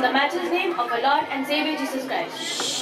in the matchless name of our Lord and Savior Jesus Christ.